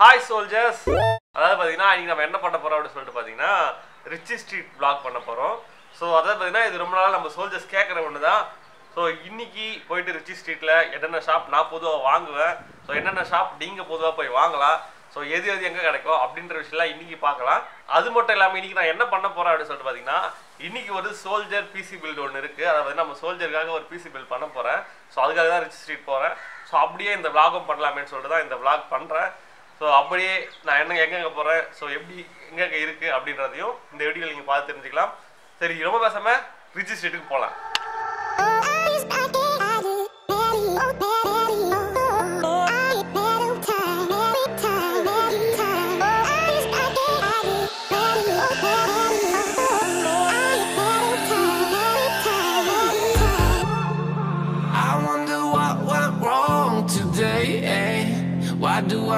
Hi soldiers அதாவது பார்த்தீங்கன்னா இன்னைக்கு நம்ம என்ன பண்ண போறோம் அப்படின்னு சொல்லிட்டு பார்த்தீங்கன்னா ரிச்சி ஸ்ட்ரீட் பிளாக் பண்ண போறோம். ஸோ அதாவது பார்த்தீங்கன்னா இது ரொம்ப நாள் நம்ம சோல்ஜர்ஸ் கேட்குற ஒன்று தான் ஸோ இன்னைக்கு போயிட்டு ரிச்சி ஸ்ட்ரீட்டில் என்னென்ன ஷாப் நான் பொதுவாக வாங்குவேன். ஸோ என்னென்ன ஷாப் நீங்கள் பொதுவாக போய் வாங்கலாம். ஸோ எது எது எங்கே கிடைக்கும் அப்படின்ற விஷயம்லாம் இன்னைக்கு பார்க்கலாம். அது மட்டும் இல்லாமல் இன்னைக்கு நான் என்ன பண்ண போகிறேன் அப்படின்னு சொல்லிட்டு பார்த்தீங்கன்னா இன்றைக்கி ஒரு சோல்ஜர் பிசி பில்டு ஒன்று இருக்குது அதை வந்து நம்ம சோல்ஜருக்காக ஒரு பிசி பில்ட் பண்ண போகிறேன் ஸோ அதுக்காக தான் ரிச் ஸ்ட்ரீட் போகிறேன் ஸோ அப்படியே இந்த vlog-உம் பண்ணலாமேன்னு சொல்லிட்டு தான் இந்த vlog பண்ணுறேன் ஸோ அப்படியே நான் என்ன எங்கெங்க போகிறேன் ஸோ எப்படி எங்கெங்க இருக்கு அப்படின்றதையும் இந்த வீடியோவில் நீங்கள் பார்த்து தெரிஞ்சுக்கலாம். சரி ரொம்ப பேசாம ரிஜிஸ்ட்ரேட்டுக்கு போகலாம்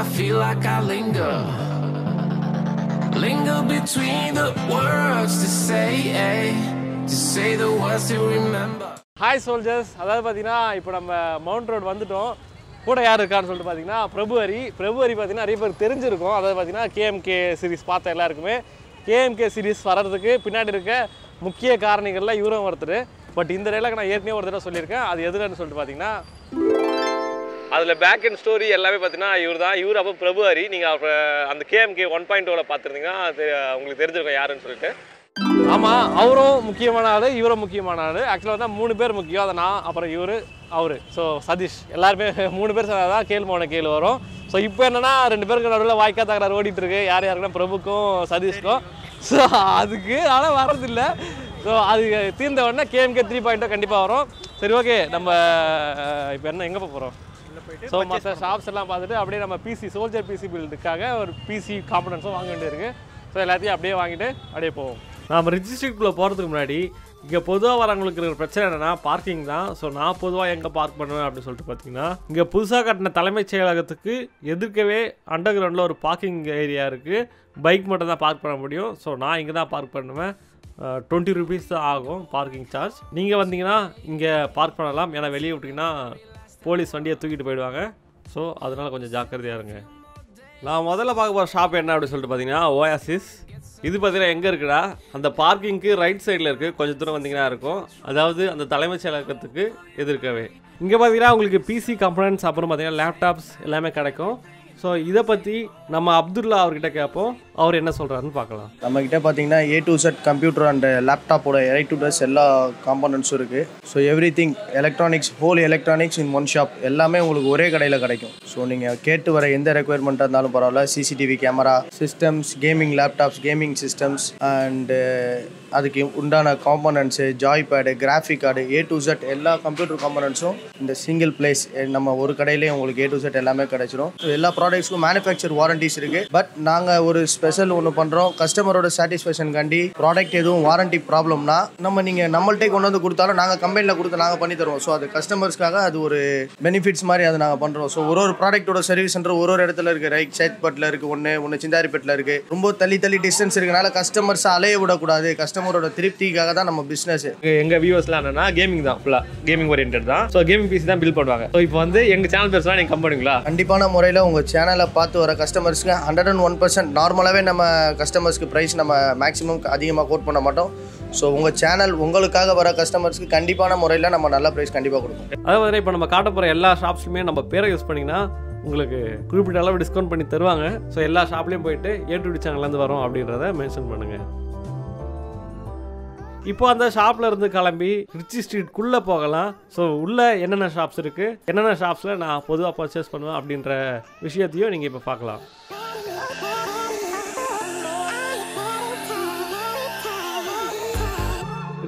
I feel like I linger? Linger between the words to say, eh? to say the words to remember. Hi soldiers அதாவது பார்த்தீங்கன்னா இப்போ நம்ம மவுண்ட் ரோடு வந்துட்டோம் கூட யார் இருக்கான்னு சொல்லிட்டு பார்த்தீங்கன்னா பிரபுவரி பிரபுவரி பார்த்தீங்கன்னா நிறைய பேர் தெரிஞ்சிருக்கும் அதாவது பார்த்தீங்கன்னா கேஎம்கே சீரிஸ் பார்த்த எல்லாருக்குமே கேஎம்கே சீரிஸ் வர்றதுக்கு பின்னாடி இருக்க முக்கிய காரணிகளில் இவரும் ஒருத்தர் பட் இந்த டைலாக் நான் ஏற்கனவே ஒரு தடவை சொல்லியிருக்கேன் அது எதுலன்னு சொல்லிட்டு பார்த்தீங்கன்னா அதில் பேக் அண்ட் ஸ்டோரி எல்லாமே பார்த்தீங்கன்னா இவர் தான் இவர் அப்போ பிரபுஹரி. நீங்கள் அந்த கேஎம்கே ஒன் பாயிண்ட் டூவில் பார்த்துருந்தீங்கன்னா அது உங்களுக்கு தெரிஞ்சிருக்கும் யாருன்னு சொல்லிட்டு. ஆமாம் அவரும் முக்கியமான ஆள் இவரும் முக்கியமான ஆள். ஆக்சுவலாக தான் மூணு பேர் முக்கியம். அதை நான் அப்புறம் இவர் அவர். ஸோ சதீஷ். எல்லாருமே மூணு பேர் சொன்னா தான் கேள் போன கேள் வரும். ஸோ இப்போ என்னன்னா ரெண்டு பேருக்கு நடுவில் வாய்க்கா தகராறு ஓடிட்டு இருக்கு யார் யாருக்குன்னா பிரபுக்கும் சதீஷ்க்கும். ஸோ அதுக்கு ஆனால் வர்றதில்லை. ஸோ அது தீர்ந்த உடனே கேஎம்கே த்ரீ பாயிண்ட்டோ கண்டிப்பாக வரும். சரி ஓகே நம்ம இப்போ என்ன எங்கே போகிறோம் ஸோ மற்ற ஷாப்ஸ் எல்லாம் பார்த்துட்டு அப்படியே நம்ம பிசி சோல்ஜர் பிசி பில்டுக்காக ஒரு பிசி காம்பனன்ஸும் வாங்க வேண்டியிருக்கு ஸோ எல்லாத்தையும் அப்படியே வாங்கிட்டு அப்படியே போவோம். நாம் ரிஜிஸ்ட்ரிக்குள்ளே போகிறதுக்கு முன்னாடி இங்கே பொதுவாக வரவங்களுக்கு இருக்கிற பிரச்சனை என்னென்னா பார்க்கிங் தான். ஸோ நான் பொதுவாக எங்கே பார்க் பண்ணுவேன் அப்படின்னு சொல்லிட்டு பார்த்தீங்கன்னா இங்கே புதுசாக கட்டின தலைமைச் செயலகத்துக்கு எதிர்க்கவே அண்டர் கிரவுண்டில் ஒரு பார்க்கிங் ஏரியா இருக்குது பைக் மட்டும் தான் பார்க் பண்ண முடியும். ஸோ நான் இங்கே தான் பார்க் பண்ணுவேன். டுவெண்ட்டி ருபீஸ் தான் ஆகும் பார்க்கிங் சார்ஜ் நீங்கள் வந்தீங்கன்னா இங்கே பார்க் பண்ணலாம். ஏன்னா வெளியே விட்டிங்கன்னா போலீஸ் வண்டியை தூக்கிட்டு போயிடுவாங்க. ஸோ அதனால் கொஞ்சம் ஜாக்கிரதையாக இருங்க. நான் முதல்ல பார்க்க போகிற ஷாப் என்ன அப்படின்னு சொல்லிட்டு பார்த்தீங்கன்னா ஓயாசிஸ் இது பார்த்தீங்கன்னா எங்கே இருக்குடா? அந்த பார்க்கிங்க்கு ரைட் சைடில் இருக்குது கொஞ்சம் தூரம் வந்தீங்கன்னா இருக்கும். அதாவது அந்த தலைமைச் செயலகத்துக்கு எதிர்க்கவே. இங்கே பார்த்தீங்கன்னா உங்களுக்கு பிசி கம்பனன்ட்ஸ் அப்புறம் பார்த்தீங்கன்னா லேப்டாப்ஸ் எல்லாமே கிடைக்கும். ஸோ இதை பற்றி நம்ம அப்துல்லா அவர்கிட்ட கேட்போம் அவர் என்ன சொல்கிறாருன்னு பார்க்கலாம். நம்மக்கிட்ட பார்த்தீங்கன்னா A to Z computer and லேப்டாப்போட எரை டு டஸ் எல்லா காம்பனன்ட்ஸும் இருக்குது so everything electronics whole electronics in one shop எல்லாமே உங்களுக்கு ஒரே கடையில் கிடைக்கும். ஸோ நீங்கள் கேட்டு வர எந்த ரெக்குயர்மெண்ட்டாக இருந்தாலும் பரவாயில்ல. CCTV camera systems gaming laptops gaming systems and அதுக்கு உண்டான components joy pad graphic card A to Z எல்லா கம்ப்யூட்டர் காம்பனன்ட்ஸும் இந்த சிங்கிள் பிளேஸ் eh, நம்ம ஒரு கடையிலேயே உங்களுக்கு ஏ டு செட் எல்லாமே கிடைச்சிரும். எல்லா ப்ராடக்ட்ஸ்க்கும் மேனுஃபேக்சர் வாரண்டிஸ் இருக்குது பட் நாங்கள் ஒரு ஸ்பெஷல் ஒன்று பண்ணுறோம் கஸ்டமரோட சாட்டிஸ்ஃபேக்ஷன் காண்டி ப்ராடக்ட் எதுவும் வாரண்டி ப்ராப்ளம்னா நம்ம நீங்கள் நம்மள்ட்டே கொண்டு வந்து கொடுத்தாலும் நாங்கள் கம்பெனியில் கொடுத்து நாங்கள் பண்ணி தருவோம். ஸோ அது கஸ்டமர்ஸ்க்காக அது ஒரு பெனிஃபிட்ஸ் மாதிரி அதை நாங்கள் பண்ணுறோம் ஸோ ஒரு ஒரு ப்ராடக்ட்டோட சர்வீஸ் சென்டர் ஒரு ஒரு இடத்துல இருக்குது ரைட் சேத்பட்டில் இருக்குது ஒன்று ஒன்று சிந்தாரிப்பேட்டில் இருக்குது ரொம்ப தள்ளி தள்ளி டிஸ்டன்ஸ் இருக்கனால கஸ்டமர்ஸ் அலைய விடக்கூடாது. கஸ்டமர் கஸ்டமரோட திருப்திக்காக தான் நம்ம பிஸ்னஸ் எங்க வியூவர்ஸ்லாம் என்னன்னா கேமிங் தான் ஃபுல்லா கேமிங் ஓரியன்ட் தான். ஸோ கேமிங் பிசி தான் பில் பண்ணுவாங்க. ஸோ இப்போ வந்து எங்க சேனல் பேசுனா நீங்க கம்பெனிங்களா கண்டிப்பான முறையில் உங்கள் சேனலை பார்த்து வர கஸ்டமர்ஸ்க்கு ஹண்ட்ரட் அண்ட் ஒன் பர்சன்ட் நார்மலாகவே நம்ம கஸ்டமர்ஸ்க்கு ப்ரைஸ் நம்ம மேக்ஸிமம் அதிகமாக கோட் பண்ண மாட்டோம். ஸோ உங்கள் சேனல் உங்களுக்காக வர கஸ்டமர்ஸ்க்கு கண்டிப்பான முறையில் நம்ம நல்ல ப்ரைஸ் கண்டிப்பாக கொடுப்போம். அதாவது இப்போ நம்ம காட்ட போகிற எல்லா ஷாப்ஸ்லையுமே நம்ம பேரை யூஸ் பண்ணிங்கன்னா உங்களுக்கு குறிப்பிட்ட அளவு டிஸ்கவுண்ட் பண்ணி தருவாங்க. ஸோ எல்லா ஷாப்லேயும் போயிட்டு ஏ டு சேனல்லேருந்து வரோம் அப்படின்றத மென்ஷன் பண்ணுங்க. இப்போ அந்த ஷாப்ல இருந்து கிளம்பி ரிச்சி ஸ்ட்ரீட்குள்ளே போகலாம். ஸோ உள்ள என்னென்ன ஷாப்ஸ் இருக்கு? என்னென்ன ஷாப்ஸில் நான் பொதுவாக பர்ச்சேஸ் பண்ணுவேன் அப்படின்ற விஷயத்தையும் நீங்கள் இப்போ பார்க்கலாம்.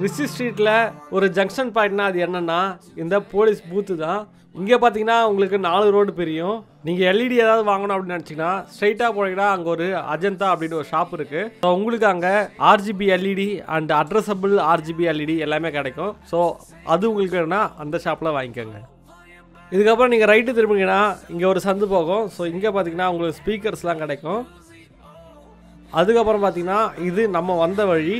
ரிஷி ஸ்ட்ரீட்டில் ஒரு ஜங்ஷன் பாயிண்ட்னா அது என்னன்னா இந்த போலீஸ் பூத்து தான். இங்கே பார்த்தீங்கன்னா உங்களுக்கு நாலு ரோடு பிரியும். நீங்கள் எல்இடி ஏதாவது வாங்கணும் அப்படின்னு நினச்சிங்கன்னா ஸ்ட்ரைட்டாக போனீங்கன்னா அங்கே ஒரு அஜந்தா அப்படின்னு ஒரு ஷாப் இருக்குது ஸோ உங்களுக்கு அங்கே RGB LED and addressable RGB LED எல்லாமே கிடைக்கும். ஸோ அது உங்களுக்கு வேணும்னா அந்த ஷாப்பில் வாங்கிக்கோங்க. இதுக்கப்புறம் நீங்கள் ரைட்டு திரும்பிங்கன்னா இங்கே ஒரு சந்து போகும். ஸோ இங்கே பார்த்தீங்கன்னா உங்களுக்கு ஸ்பீக்கர்ஸ்லாம் கிடைக்கும். அதுக்கப்புறம் பார்த்தீங்கன்னா இது நம்ம வந்த வழி.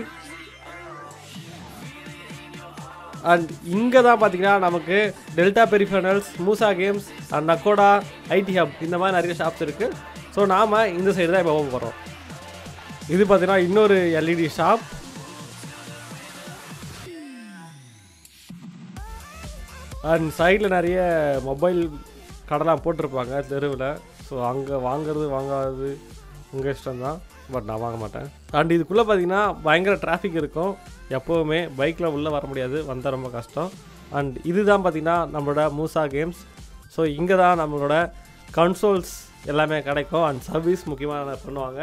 அண்ட் இங்கே தான் பார்த்தீங்கன்னா நமக்கு Delta peripherals Musa games and Nakoda IT hub இந்த மாதிரி நிறைய ஷாப்ஸ் இருக்குது ஸோ நாம் இந்த சைடு தான் இப்போ போக போகிறோம் இது பார்த்தீங்கன்னா இன்னொரு எல்இடி ஷாப் அண்ட் சைடில் நிறைய மொபைல் கடைலாம் போட்டிருப்பாங்க தெருவில். ஸோ அங்கே வாங்குறது வாங்காதது உங்கள் இஷ்டம் தான் பட் நான் வாங்க மாட்டேன். அண்ட் இதுக்குள்ளே பார்த்தீங்கன்னா பயங்கர டிராஃபிக் இருக்கும். எப்போவுமே பைக்கில் உள்ளே வர முடியாது. வந்தால் ரொம்ப கஷ்டம். அண்ட் இதுதான் பார்த்திங்கன்னா நம்மளோட மூசா கேம்ஸ் ஸோ இங்கே தான் நம்மளோட கன்சோல்ஸ் எல்லாமே கிடைக்கும். அண்ட் சர்வீஸ் முக்கியமாக பண்ணுவாங்க.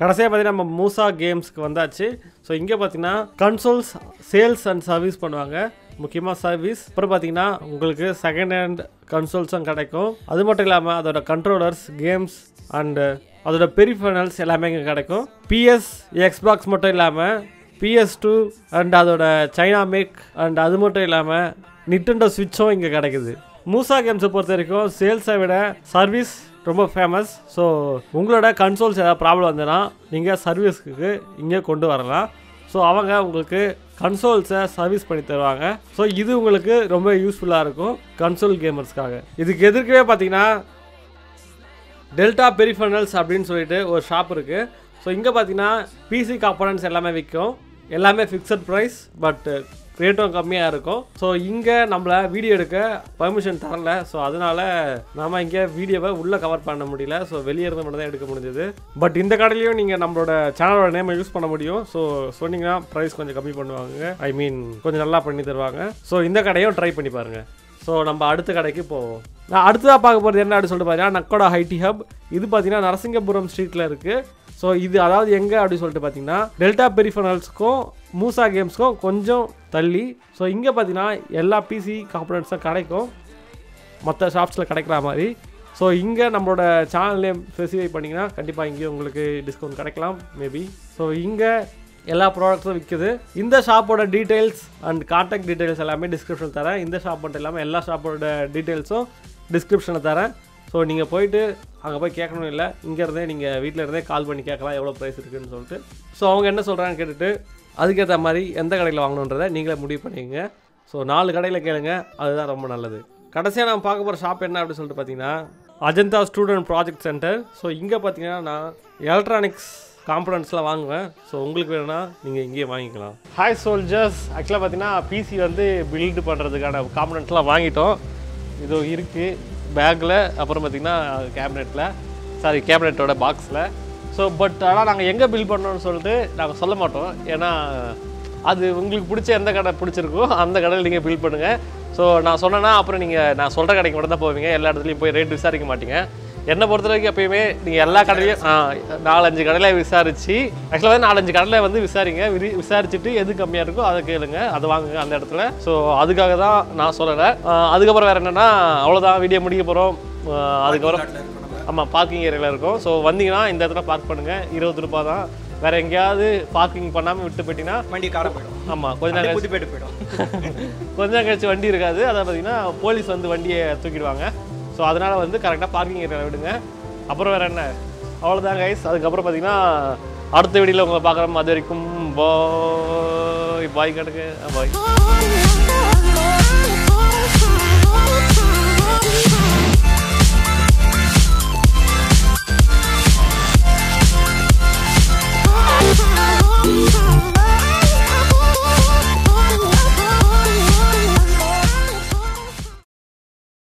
கடைசியாக பார்த்தீங்கன்னா நம்ம மூசா கேம்ஸ்க்கு வந்தாச்சு. ஸோ இங்கே பார்த்தீங்கன்னா கன்சோல்ஸ் சேல்ஸ் அண்ட் சர்வீஸ் பண்ணுவாங்க. முக்கியமாக சர்வீஸ் அப்புறம் பார்த்தீங்கன்னா உங்களுக்கு செகண்ட் ஹேண்ட் கன்சோல்ஸும் கிடைக்கும். அது மட்டும் இல்லாமல் அதோட கண்ட்ரோலர்ஸ் கேம்ஸ் அண்டு அதோட பெரிஃபனல்ஸ் எல்லாமே இங்கே கிடைக்கும். பிஎஸ் எக்ஸ்பாக்ஸ் மட்டும் இல்லாமல் பிஎஸ் டூ அண்ட் அதோட சைனா மேக் அண்ட் அது மட்டும் இல்லாமல் நிட்டண்டோ சுவிட்சும் இங்கே கிடைக்குது. மூசா கேம்ஸை பொறுத்த வரைக்கும் சேல்ஸை விட சர்வீஸ் ரொம்ப ஃபேமஸ் ஸோ உங்களோட கன்சோல்ஸ் ஏதாவது ப்ராப்ளம் வந்ததுன்னா நீங்கள் சர்வீஸ்க்கு இங்கே கொண்டு வரலாம். ஸோ அவங்க உங்களுக்கு கன்சோல்ஸை சர்வீஸ் பண்ணி தருவாங்க. ஸோ இது உங்களுக்கு ரொம்ப யூஸ்ஃபுல்லாக இருக்கும் கன்சோல் கேமர்ஸ்க்காக இதுக்கு எதிர்க்கவே பார்த்தீங்கன்னா டெல்டா பெரிஃபனல்ஸ் அப்படின்னு சொல்லிட்டு ஒரு ஷாப் இருக்குது ஸோ இங்கே பார்த்தீங்கன்னா பிசி காம்பனன்ட்ஸ் எல்லாமே விற்கும். எல்லாமே ஃபிக்ஸட் ப்ரைஸ் பட் ரேட்டும் கம்மியாக இருக்கும். ஸோ இங்கே நம்மளை வீடியோ எடுக்க பர்மிஷன் தரல. ஸோ அதனால் நம்ம இங்கே வீடியோவை உள்ளே கவர் பண்ண முடியல. ஸோ வெளியே இருந்து மட்டும் தான் எடுக்க முடிஞ்சது. பட் இந்த கடையிலையும் நீங்கள் நம்மளோட சேனலோட நேமை யூஸ் பண்ண முடியும். ஸோ சொன்னீங்கன்னா ப்ரைஸ் கொஞ்சம் கம்மி பண்ணுவாங்க. ஐ மீன் கொஞ்சம் நல்லா பண்ணி தருவாங்க. ஸோ இந்த கடையும் ட்ரை பண்ணி பாருங்கள் ஸோ நம்ம அடுத்த கடைக்கு போவோம். நான் அடுத்ததாக பார்க்க போகிறது என்ன அப்படின்னு சொல்லிட்டு பார்த்தீங்கன்னா நக்கோட ஹைடி ஹப் இது பார்த்தீங்கன்னா நரசிங்கபுரம் ஸ்ட்ரீட்டில் இருக்குது ஸோ இது அதாவது எங்கே அப்படின்னு சொல்லிட்டு பார்த்தீங்கன்னா டெல்டா பெரிஃபனல்ஸ்க்கும் மூசா கேம்ஸ்க்கும் கொஞ்சம் தள்ளி. ஸோ இங்கே பார்த்தீங்கன்னா எல்லா பிசி காம்பனன்ட்ஸும் கிடைக்கும் மற்ற ஷாப்ஸில் கிடைக்கிற மாதிரி. ஸோ இங்கே நம்மளோட சேனல் நேம் ஸ்பெசிஃபை பண்ணிங்கன்னா கண்டிப்பாக இங்கேயும் உங்களுக்கு டிஸ்கவுண்ட் கிடைக்கலாம் மேபி ஸோ இங்கே எல்லா ப்ராடக்ட்ஸும் விற்குது இந்த ஷாப்போட டீட்டெயில்ஸ் அண்ட் காண்டாக்ட் டீட்டெயில்ஸ் எல்லாமே டிஸ்கிரிப்ஷனில் தரேன். இந்த ஷாப் மட்டும் இல்லாமல் எல்லா ஷாப்போட டீட்டெயில்ஸும் டிஸ்கிரிப்ஷனில் தரேன். ஸோ நீங்கள் போயிட்டு அங்கே போய் கேட்கணும் இல்லை. இங்கேருந்தே நீங்கள் வீட்டில் இருந்தே கால் பண்ணி கேட்கலாம் எவ்வளோ ப்ரைஸ் இருக்குதுன்னு சொல்லிட்டு. ஸோ அவங்க என்ன சொல்கிறாங்கன்னு கேட்டுட்டு அதுக்கேற்ற மாதிரி எந்த கடையில் வாங்கணுன்றதை நீங்களே முடிவு பண்ணிக்கங்க. ஸோ நாலு கடையில் கேளுங்க. அதுதான் ரொம்ப நல்லது. கடைசியாக நான் பார்க்க போகிற ஷாப் என்ன அப்படின்னு சொல்லிட்டு பார்த்தீங்கன்னா Ajanta student project centre so இங்கே பார்த்தீங்கன்னா நான் எலக்ட்ரானிக்ஸ் காம்பனன்ட்ஸ்லாம் வாங்குவேன். ஸோ உங்களுக்கு வேணும்னா நீங்கள் இங்கேயே வாங்கிக்கலாம். ஹாய் சோல்ஜர்ஸ் ஆக்சுவலாக பார்த்தீங்கன்னா பிசி வந்து பில்டு பண்ணுறதுக்கான காம்பனன்ட்ஸ்லாம் வாங்கிட்டோம். இது இருக்குது பேக்கில் அப்புறம் பார்த்திங்கன்னா கேபினெட்டில் சாரி கேபினெட்டோட பாக்ஸில். ஸோ பட் ஆனால் நாங்கள் எங்கே பில் பண்ணோம்னு சொல்லிட்டு நாங்கள் சொல்ல மாட்டோம். ஏன்னா அது உங்களுக்கு பிடிச்ச எந்த கடை பிடிச்சிருக்கோ அந்த கடையில் நீங்கள் பில் பண்ணுங்கள் ஸோ நான் சொன்னேன்னா அப்புறம் நீங்கள் நான் சொல்கிற கடைக்கு மட்டும் தான் போவீங்க. எல்லா இடத்துலையும் போய் ரேட் விசாரிக்க மாட்டீங்க. என்னை பொறுத்த வரைக்கும் எப்பயுமே நீங்கள் எல்லா கடையிலையும் நாலஞ்சு கடையில் விசாரிச்சு ஆக்சுவலாக வந்து நாலஞ்சு கடையில் வந்து விசாரிங்க விரி விசாரிச்சுட்டு எது கம்மியாக இருக்கோ அதை கேளுங்க அதை வாங்குங்க அந்த இடத்துல. ஸோ அதுக்காக தான் நான் சொல்லலை. அதுக்கப்புறம் வேறு என்னென்னா அவ்வளோதான் வீடியோ முடிக்க போகிறோம் அதுக்கப்புறம் ஆமாம் பார்க்கிங் ஏரியாவில் இருக்கும். ஸோ வந்தீங்கன்னா இந்த இடத்துல பார்க் பண்ணுங்கள் இருபது ரூபாய் தான். வேறு எங்கேயாவது பார்க்கிங் பண்ணாமல் விட்டு போயிட்டீங்கன்னா வண்டி காரம் போயிடும். ஆமாம் கொஞ்ச நேரம் கழிச்சு- புதுப்பேட்டு போயிடும். கொஞ்ச நேரம் கழிச்சு வண்டி இருக்காது. அதை பார்த்தீங்கன்னா போலீஸ் வந்து வண்டியை தூக்கிடுவாங்க. ஸோ அதனால் வந்து கரெக்டாக பார்க்கிங் ஏரியாவில் விடுங்க. அப்புறம் வேறு என்ன? அவ்வளோதான் கைஸ் அதுக்கப்புறம் பார்த்தீங்கன்னா அடுத்த வீடியோவில் உங்களை பார்க்குறோம். அது வரைக்கும் பாய் பாய் கணக்கு பாய்